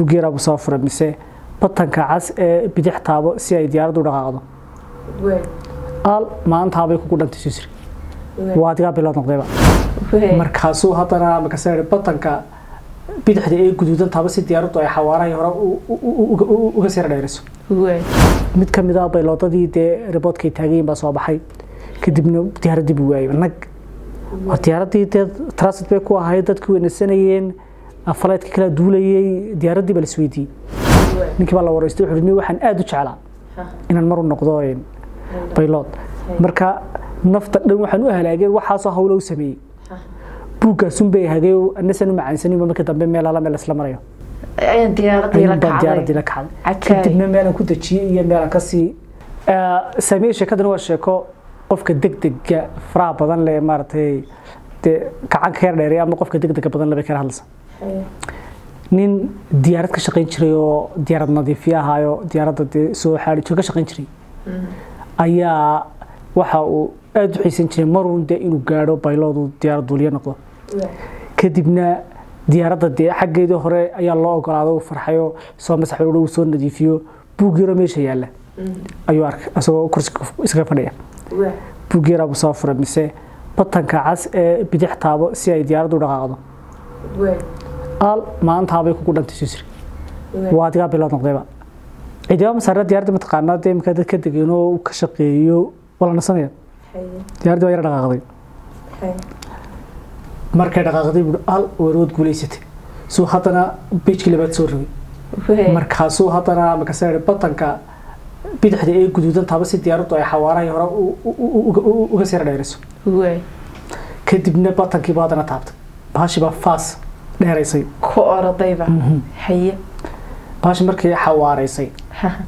bugeera buu soo furay mise batanka cas ee bidix taabo si ay diyaaraddu u dhaqaaqdo? Al maantaabay kugu dhantay sisri waa adigaa bilood noqdayba markaasuu haddana makasa batanka bidixda ee guduudan taaba si diyaaraddu ay xawaarahay hore uga sii dheerayso mid ka mid ah bayloodadii dee riboodkay taagayin baa soo baxay. Kadibna diyaaraddii buu waayay nag. Waa diyaaraddii dee transit bay ku ahayd dadkii weynasanayeen faleydka kala duulayay diyaaraddii baa lasweydiiyey ninkii baa la wareystay wuxuu ni waxaan aada u jeclaa inaan mar u noqdo baylood marka nafta dhan waxaan u halaageen waxaasoo hawlo u sameeyey buuggaasun bay hagay anasan u macaansanin marka dambe meel ala meel isla marayo. La kacday. kadibna meelaan ku dejiyey iyo meelaan ka sii saamiye sheekadana waa sheeko qofka degdega faraha badan leh maaragtay dee yar dheeray ama qofka degdega badan leh bay kala hadlaysa nin diyaarad ka shaqayn jiray oo diyaarad nadiifiye ahaayo diyaaradda dee soo xaari jiro ka shaqayn jiray ayaa waxa uu aada u xiisan jiray maruun dee inuu gaadho bayloodu diyaarad duuliye noqdo. Kadibna diyaaradda dee xaggeedii hore ayaa loo ogolaado uu farxayo soo masaxo uu soo nadiifiyo buugyaro meesha yaalla. Ayuu arkay isagoo kursi iskaga fadhiya. Buugyara buu soo furay mise batanka cas ee bidix taabo si ay diyaaraddu u dhaqaaqdo al maantaabay kugu dhantay sisri waa adigaa bilood noqdayba. Ciidamada masaarada diyaaradda mataqaanaa dee imika dad ka degeen oo ka shaqeeyo wala nasanaya diyaaraddi waa yara dhaqaaqday. Markay dhaqaaqday buui al warood guulaysatay suu haddana beijkii labaad soo rogay. Markaasuu haddana makasa batanka bidixda ee guduudan taaba si diyaaraddu ay xawaarahay hore uga sii dheerayso kadibna batankiiba haddana taabtay. Baashibaa faas dheeraysay. Ku orodayba. Haye. Baashi markii xawaaraysay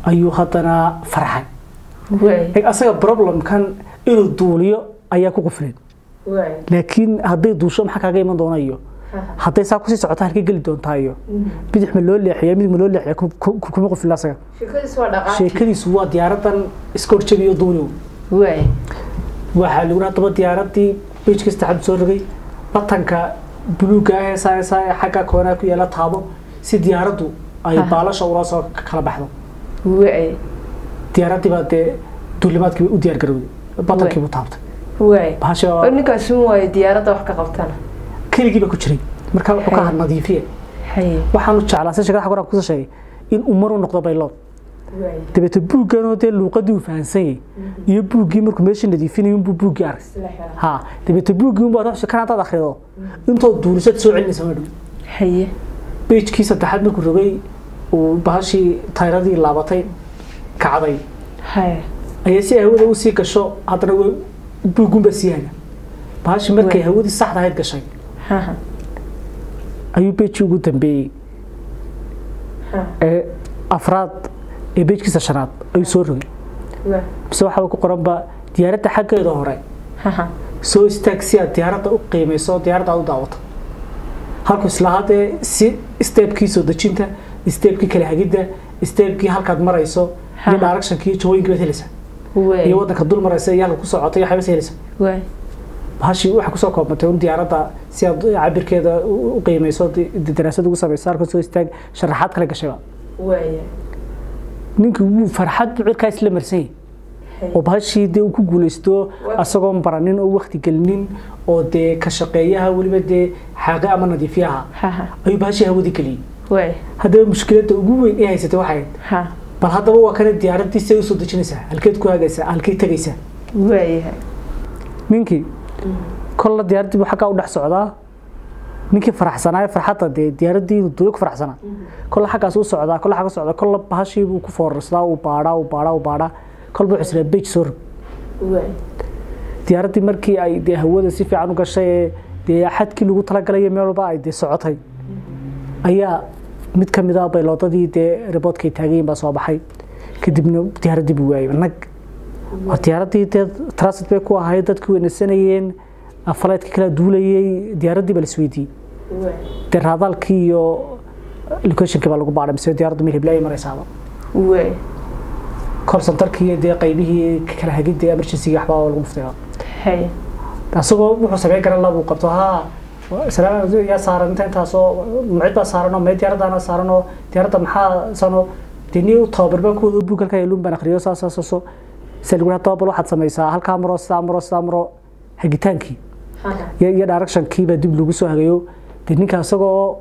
ayuu haddana farxay. Asaga problemkan inuu duuliyo ayaa ku qufleen laakiin hadday duusho maxaa kaaga iman doona iyo? Hadday saa ku sii socota halkay geli doontaa iyo? Bidix ma loo leexiya midig ma loo leexiya kuma qufila asaga. Sheekadiisu waa diyaaradan iska duuliw waxaa lagu haddaba diyaaradii bejka saddexaad soo rogay batanka buluugga ah ee saaysaa ee xagga koonaa ku yaalla taabo si diyaaraddu ay baalasha ula soo kala baxdo. Diyaaradii baa dee duulimaadkii u diyaar garowday batankii buu taabtay. Ninkaas waayo diyaaradda wax ka qabtana keligiiba ku jiray. Markaa wuxuu ka had nadiifiye. Waxaanu jeclaa si sheekada xagoraan kusa sheegay in uu mar u noqdo baylood dabeete buugganoo dee luuqadii uu fahansan yahay iyo buuggii markuu meeshii nadiifinayay unbuu buuggii arkay. Ha dabeete buuggii unbaa ruuxsi kan haddaad akhrido intood duulisad soo celinaysa ma dhow. Haye. Beijkii saddexaad markuu rogay uu bahashii tayradii laabatay kacday. Ayaa si hawada u sii gasho haddana buuggunbaa sii haga bahashi markay hawadii saxda ahayd gashay. Ayuu beijkii ugu dambeeyey. Ee afraad ee beijkiisa shanaad ayuu soo rogay. Mise waxaaba ku qoranba diyaaradda xaggeeda hore soo istaag si aad diyaaradda u qiimayso diyaaradda aad u daawato halku isla haddee si steebkii soo dejinta steebkii kala hagidda steebkii halkaad marayso iyo directionkii iyo jawooyinkii baad helaysaa iyo wadanka dul maraysa iyo halka ku socotay waxay bas helaysaa bahashii waxay ku soo koobmatay un diyaaradda si aad cabirkeeda u qiimayso daraasad ugu samayso halka soo istaag sharaxaad kale gashayba ninkii wuu farxad cirkaa isla marsan yahay. Oo bahashii dee uu ku guulaysto asagoon baranin oo wakti gelinin oo dee ka shaqeeyaha weliba dee xaaqe ama nadiifyaha ayuu bahashii hawadi geliyey. Haddaba mushkiladda ugu weyn ee haysatay waxay bal haddaba waa kana diyaaraddii see u soo dejinaysaa halkeed ku hagaysaa halkey tegaysaa ninkii kolla diyaaraddii buu xaggaa u dhex socdaa ninkii faraxsanaayo farxadda dee diyaaraddii inuu duulo ku faraxsanaa. Kolla xaggaas u socdaa kolla xagga socdaa kolla bahashii buu ku foorarsadaa uu baadhaa uu baadhaa uu baadhaa kolba wuxuu israa beij soo rog diyaaraddii markii ay dee hawada si fiican u gashay ee dee xadkii lagu talagalaya meel walba ay dee socotay ayaa mid ka mid ah bayloodadii dee riboodkay taagayin baa soo baxay. Kadibna diyaaraddii buu waayay nag. Waa diyaaradii dee transit bay ku ahayd dadkii weynasanayeen faleydka kala duulayay diyaaraddii baa lasweydiiyey dee raadaalkii iyo locationkii baa lagu baadhay mise diyaaraddu meel hiblaayi maraysaaba. Call centerkii iyo dee qaybihii kala hagidda emergency waxbaa lagu muftay asagoo wuxuu sameyn kara labuu qabto haa yaa saaran inta intaasoo mucid baa saaranoo mee diyaaradaana saaranoo diyaaradda maxaa sano dee ni u tababar baan ku wada buug halkaa eluun baan akhriyo saas saas. Saaso se lagu dhaha bal waxaad samaysaa halkaa maro sidaa maro sidaa maro. Hagitaankii iyo iyo directionkii baa dib lagu soo hagayo dee ninka isagoo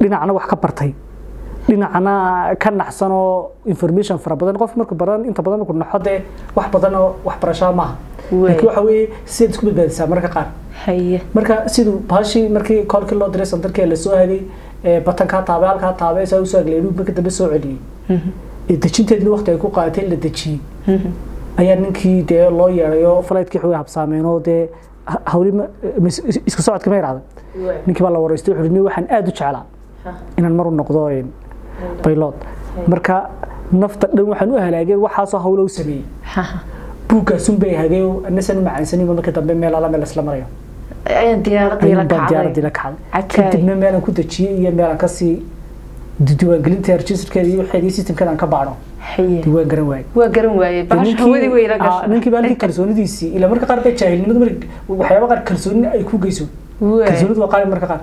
dhinacna wax ka bartay dhinacna ka naxsan oo information fara badan qof markuu badan inta badan markuu naxo dee wax badan oo waxbarashaa maaha. Laakiin waxa weeye sidaad isku badbaadisaa marka qaar. Marka siduu bahashii markii koolkii loo diray sandarkii la soo hagay batankaa taabay halkaa taabay saa u soo haglay inuu marka dambe soo celiyey dejinteedina waqti ay ku qaadatay la dejiyey ayaa ninkii dee loo yeedayo falaydkii xooga habsaameenoo dee hawli isku socodka ma yaraada ninkii baa la wareystay wuxuu ni waxaan aada u jeclaa inaan mar u noqdo baylod marka nafta dhan waxaan u halaageen waxaasoo hawlo u sameeyey. Buuggaasun bay hagay anasan u macaansanima marka dambe meel ala meel isla marayo. Diyaaradii la kacday kadibna meelaan ku dejiyey iyo meelaan ka sii diiwaangelinta registerkeeda iyo waxeedii systemkeeda aan ka baadho diiwaan garan waaye waa garan waaye bahash hawadii way la gashay ninkii baa kalsoonidiisii ila marka qaar bay jaahilnimadu mar waxyaaba qaar kalsooni ay ku geyso. Kalsoonidu waa qaali marka qaar.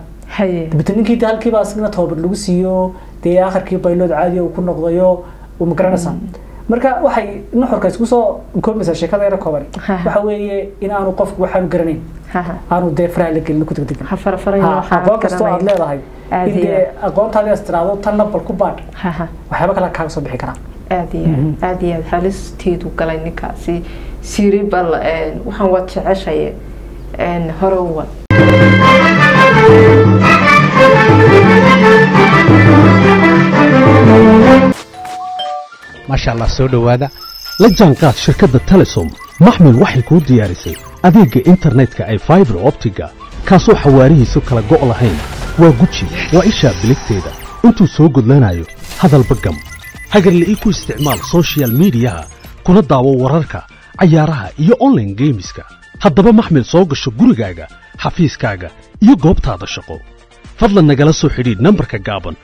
Dabeta ninkii halkii baa asagna tababar lagu siiyo dee akharkii baylood caadi uu ku noqdayo uu ma garanaysaa marka waxay nuxurka isku soo koobaysaa sheekada yara kooban waxa weeye in aanu qofku waxaanu garanayn. Aanu dee faraha la gelin ku degdegin aqoon kastoo aad leedahay. In dee aqoontaadi as tiraahdo tan nabal ku baadh waxyaaba kale kaaga soo bixi karaan aad iyo aad iyo aad halisteedu galay ninkaasi. Siiri bal waxaan waad jeceshaye wad. Maasha allah soo dhowaada. La jaanqaad shirkadda telesom. Maxmil waxay kuu diyaarisay adeegga internetka ay faibar optiga kaasoo xawaarihiisu kala go' lahayn. Waa guji waa ishaa biligteeda. Intuu soo gudlanayo hadalba gam hagarle ii ku isticmaal soshiyal miidiyaha kuna daawo wararka cayaaraha iyo onlaine geemiska haddaba maxmil soo gasho gurigaaga xafiiskaaga iyo goobtaada shaqo. Fadlan nagala soo xidhiidh nambarka gaaban